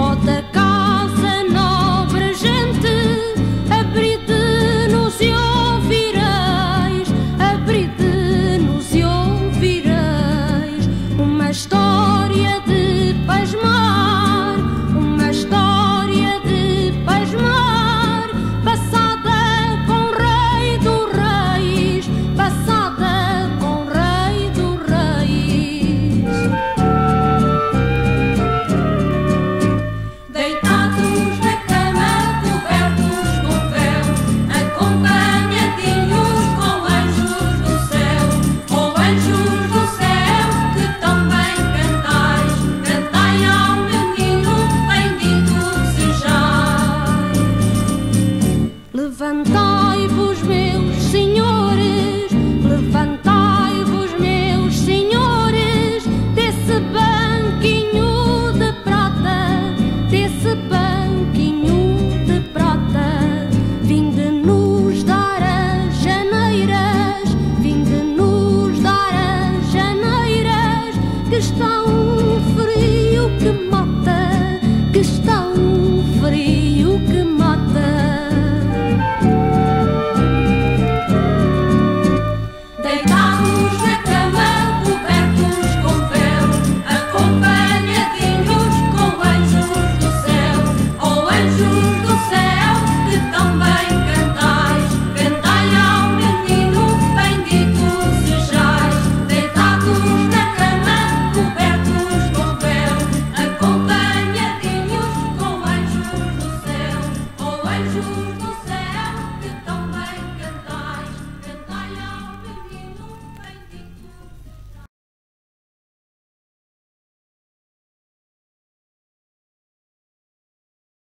Outra casa nobre, gente, abrite-nos e ouvireis, abrite-nos e ouvireis uma história de paz. cantar.